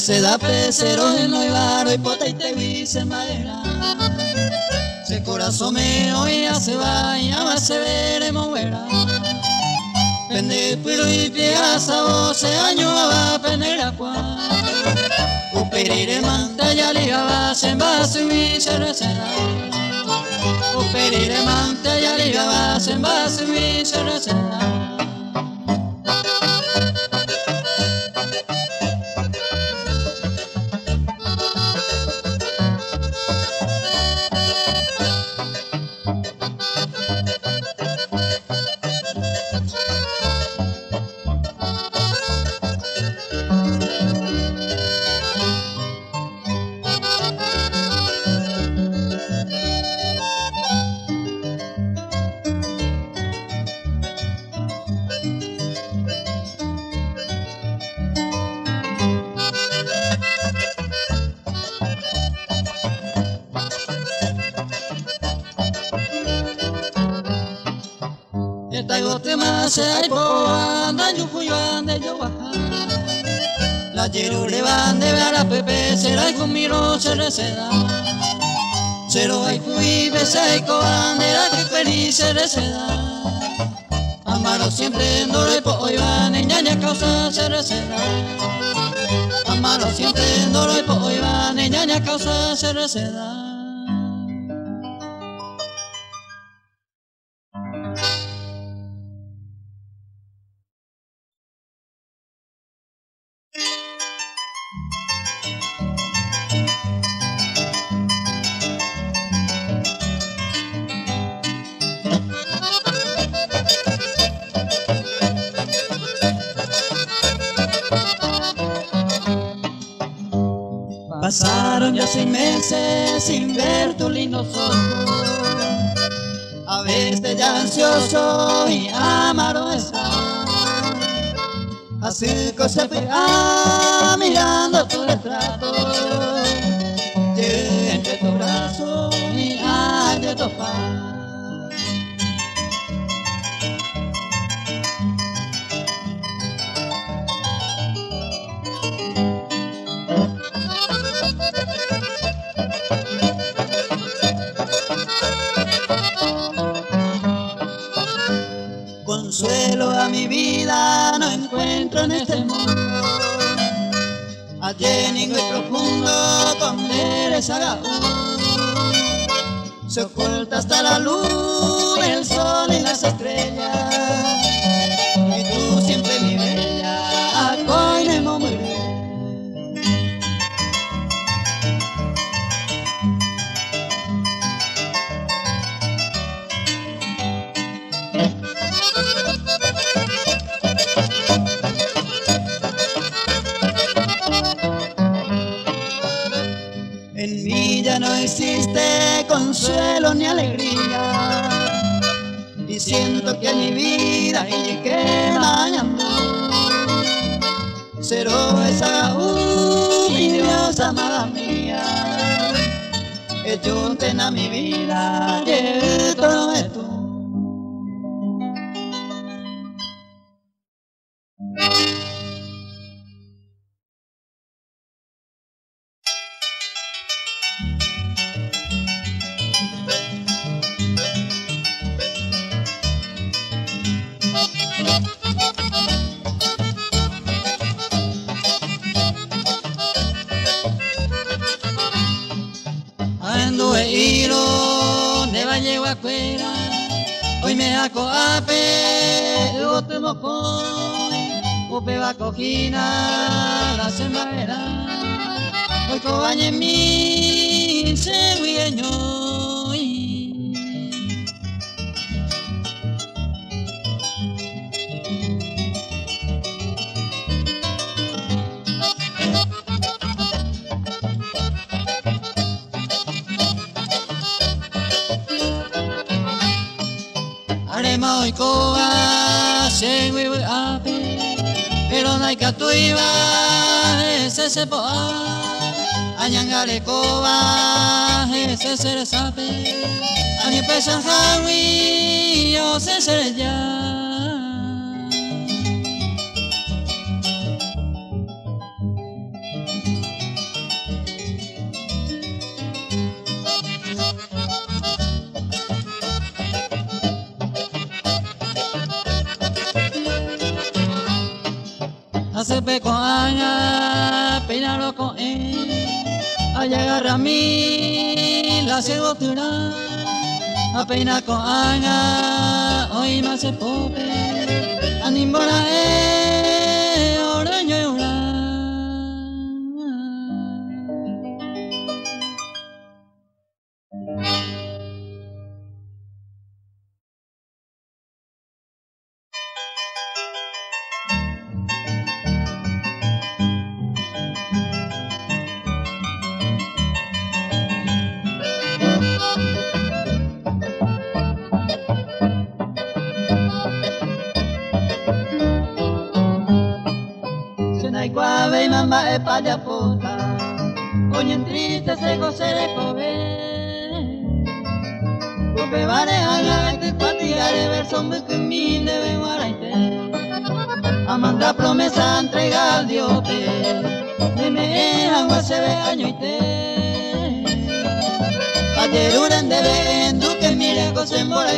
Se receda pecero en lo ibaro y pota y te vise madera. Se corazón va y ya va se veremos vera. Pende pero y piaza voce año va penera cuá. Uperire manta ya liga va se va su y se receda. Uperire manta ya liga va se va su y se. La llero le van de ver a Pepe será y conmigo se receda. Cero hay fui besa y coandera que feliz se receda. Amaro siempre no le po iban en ñaña causa se receda. Amaro siempre no le po iban en ñaña causa se receda. Sin ver tus lindos ojos. A veces ya ansioso y amaro está. Así que se ah, mirando tu retrato. Y entre tu brazo y hay tu paz. No encuentro en este mundo. Allí y profundo donde eres agaú. Se oculta hasta la luz, el sol y las estrellas. Consuelo ni alegría. Y siento que mi vida y que mañana cero esa mi Dios amada mía. Hecho a mi vida, y todo hago ape, o te moco, o pe va cojina, la semana, hoy cobañe coa, se huye ape, pero no hay que ese se poa, añangale coa, ese se le sabe, a mi pesa jawi, yo se se ya. Hace peco anga, peinarlo con él, allá agarra a mí, la cigotura, a peinar con anga, hoy me hace pope, animora eh, paya puta, en triste se goce de comer. Kupe vare haga te patigare verso me que mi debe guaraite. Amanda promesa entrega al diote, de me agua se ve año y te. Payeruren debe en duque mire goce mora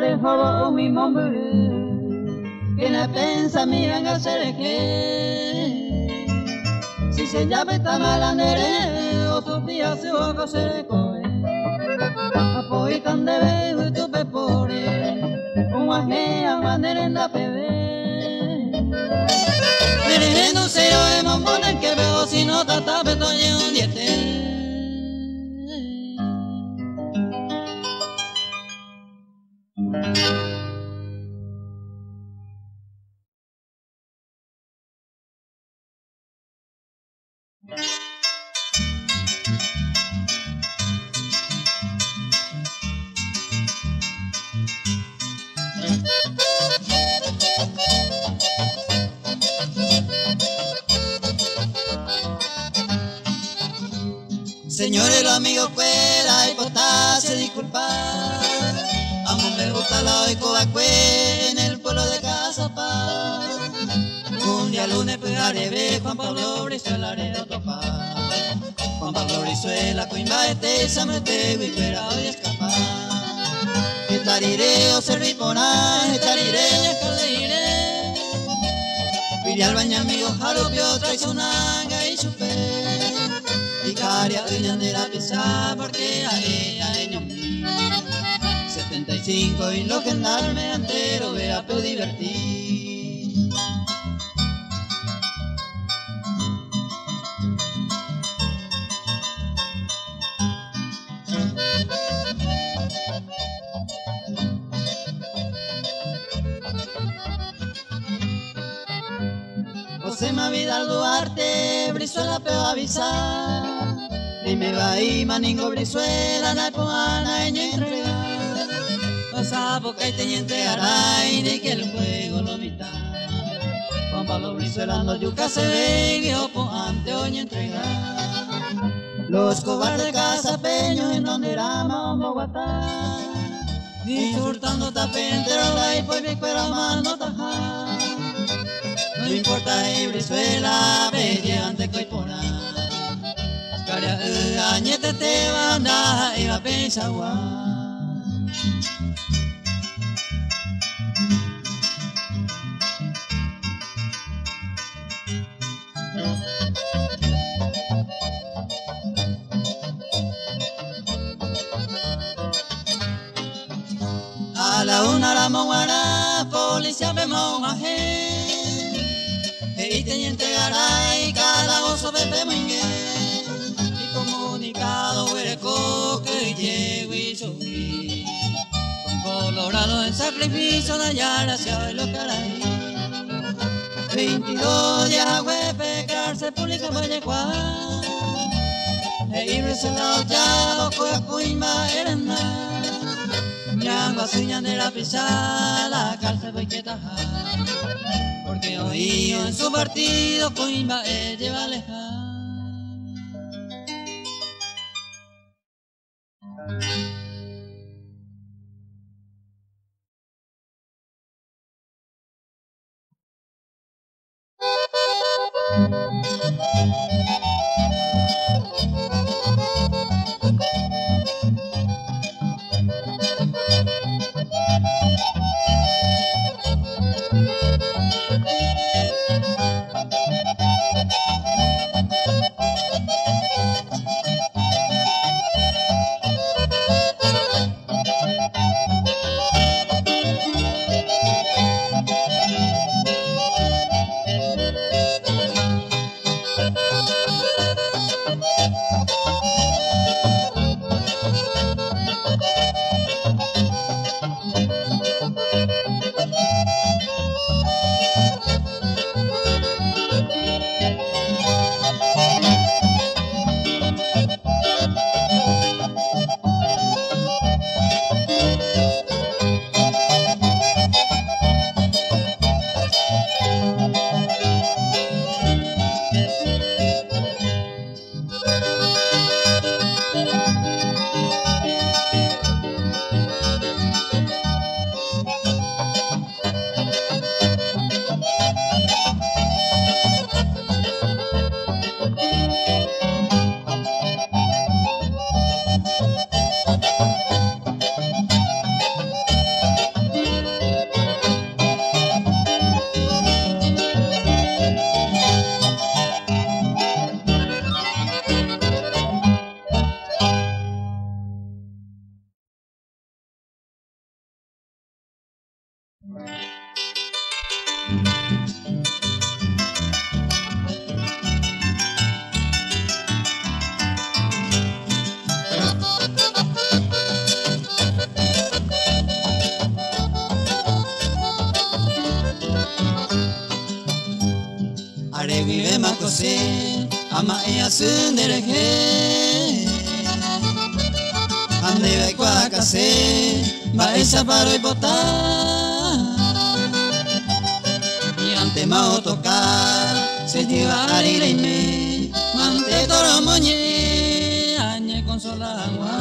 y kun debe guaraite. Si se llama esta malandere, otro día se va a hacer de coe. Apoitan de bebo y tu pepore, un a bandera en la pebe. Mere no se yo de mombones que veo si no tata petoñe un diete. Señores, los amigos fuera y se disculpar. Mí me gusta la oicobacue en el pueblo de Casapá. Un día lunes pegaré ve Juan Pablo Brizuela de topa. Juan Pablo Brizuela, coimba este, samete, guicuera hoy escapar. Estariré o servipona, estariré, escaleiré. Pide al baño amigo, jalopio, traicionanga y chupe. Vicaria, de la pisa, porque a ella, ella, 75 y lo gendarme entero, vea, pero divertir. Vidal Duarte, Brizuela peo avisar. Dime va y maningo Brizuela, na coana en sapo que teniente aray, de que el juego lo mitad. Juan Pablo Brizuela no yuca se ve, po ante hoy entrega. Los cobardes casapeños en donde era Bogotá. Disfrutando tapentero, la y pues mi cuero mando tajar. No importa Brizuela, mediante coipona. Caria añete te banda y va pensagua. A la una la monguana, policía me mongaje y teniente garay, calabozo pepe muingue, y comunicado huereco que. Con colorado en sacrificio de hallar hacia los caray. 22 de agüe pecarse pública vallecuá. E ibre se la ochado coa cuimba erena. Ñanga suña de la pisada, cárcel voy que Porque hoy en su partido coimba e lleva alejar. Y ante mao tocar se lleva y me mante toro moñe añe con solagua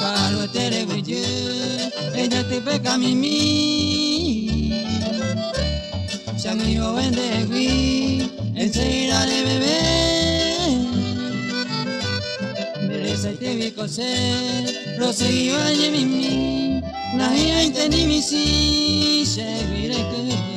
caro tere brille ella te peca mi mi sangre vende gui enseguida de bebé te vi coser, proseguió allí mi, la gente ni mi si, seguiré que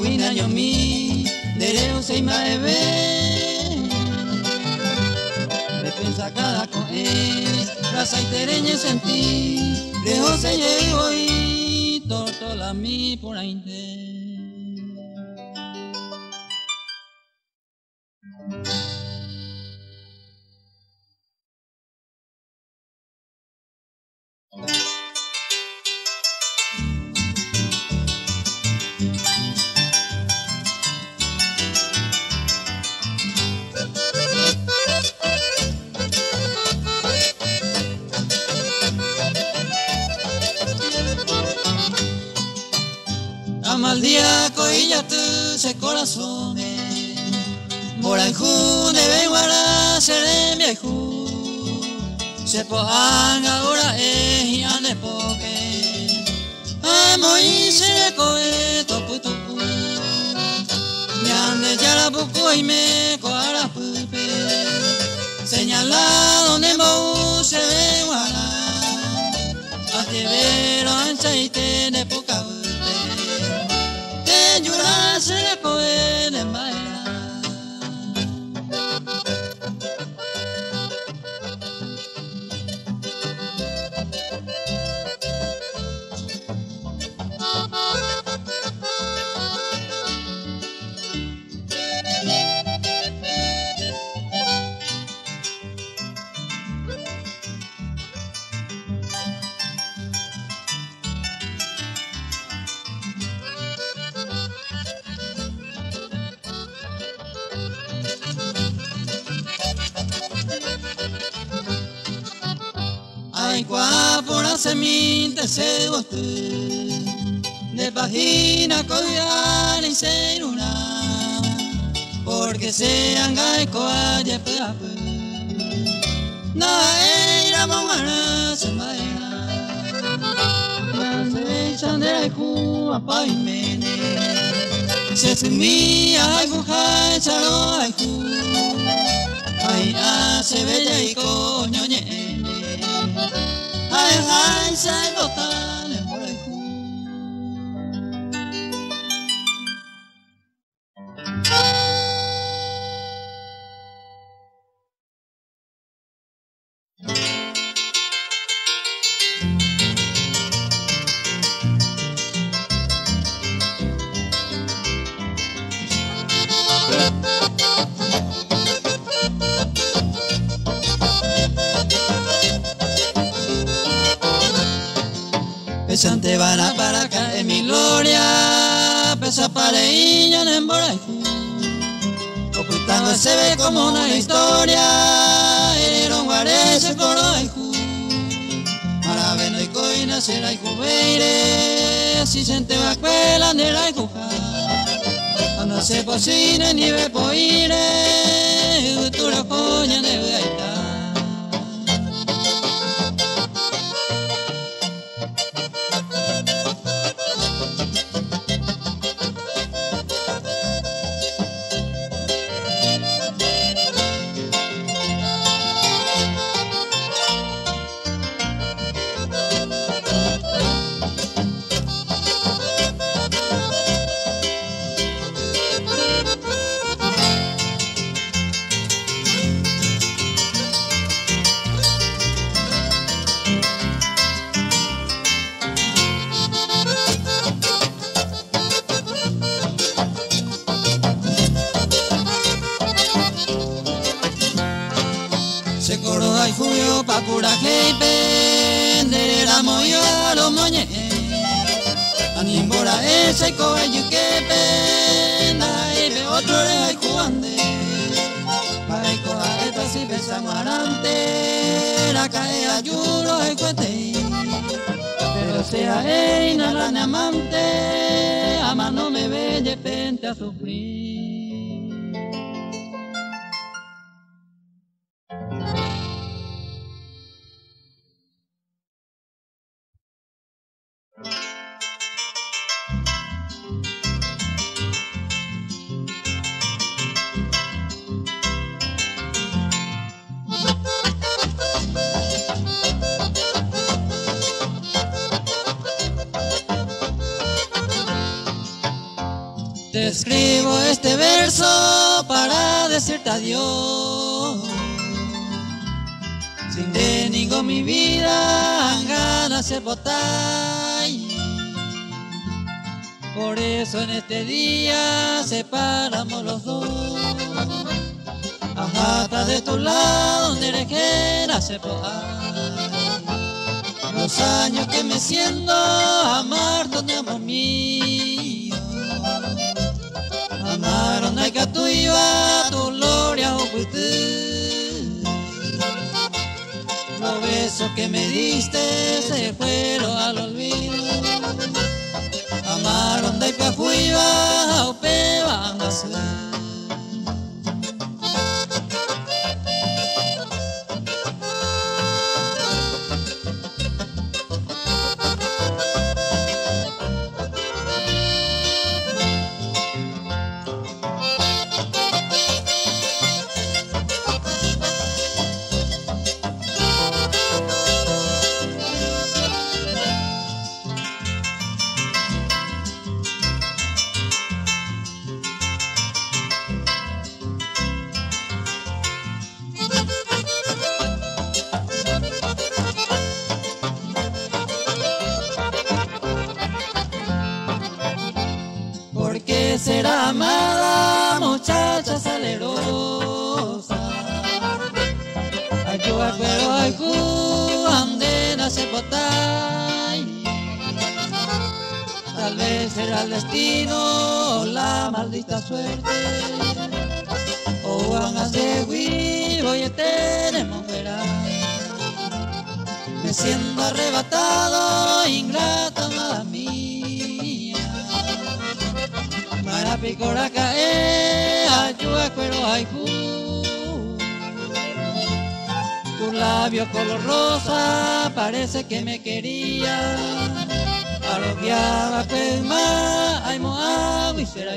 wina nyomi dere useima ebe repensa cada coe raza y tereñe sentí lejos se llevo y tortola mi por ahí Ya tú se corazones. Moranjú de Benguara se le enviejó. Se pohan ahora es y ande poque. Amo y se le coe topu topu. Me ande ya la buco y me coara pupe. Señala donde mo se ve guara. A te ver ancha y te de poca la seminte se gostó de página coviar y se una porque se anga y coalle peape na era mongana se maera se chandera y cuba pa y mene se sumía ay buja charo ay cu ay hace bella y coño ñe my eyes, I'm ella en Boraijú. Ocultando se ve como una historia, era un guarese coraijú. Para ver no y coina será y jubeire, si se te va cuela nera juja. Cuando se cocina ni ve poire, tú la coña de gaita. Se coro ay julio pa cura que penderera moyo a lo moñe Animbora ese coe yu que penda y ve otro re ay juande Pai coa eta si pesa guarante La cae ayuro ay cuete. Pero sea reina la amante Ama no me ve pente a sufrir Escribo este verso para decirte adiós. Sin de ningún mi vida, ganas de botar. Por eso en este día separamos los dos. Ajata de tu lado, derejera se Los años que me siento amar donde amo mío. Ay que tu iba tu gloria o Los besos que me diste se fueron al olvido. Amaron de Cajuiba, Ope, van a ser. Tal vez será el destino, la maldita suerte. O van a ser vivo y tenemos. Me siento arrebatado, ingrata, amada mía. Marapicora cae, ayuda cuero haiku. Tu labio color rosa parece que me quería. Alogiaba pues más, ay mo agua y será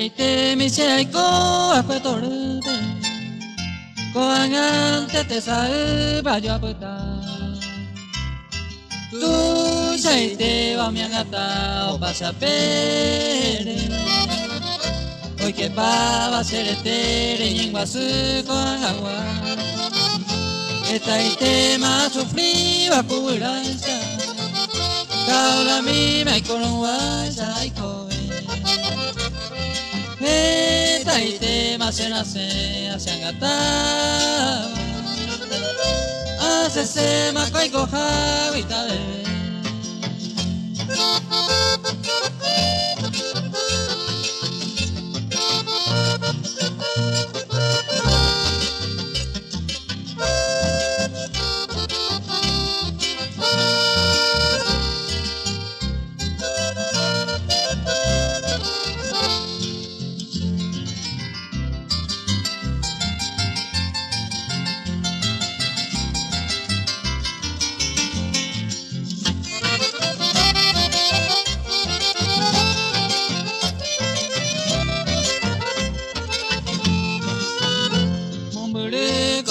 Itaite mi se ko apa torbe ko angante te sae ba yo apata tu saite va mi angata o pasa pere hoy que pa va ser tere en guasu ko agua. Itaite ma sufri va esa Kaula mi mai con Etaite masena se asiangata Hace se makoi koha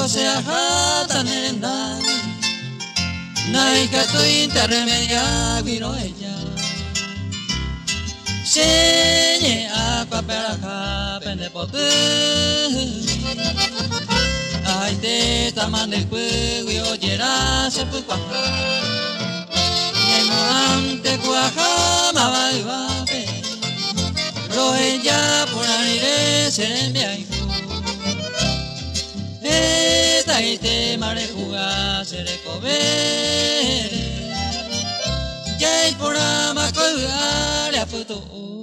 Mumbure kose ajata nerendani Naika tu intermedia vino ella. Senye aqua peraja pende potu Ay te taman del fuego y oyera se pu cuaja Serembiaiku Etaite mare juga sere kobere Jai aputu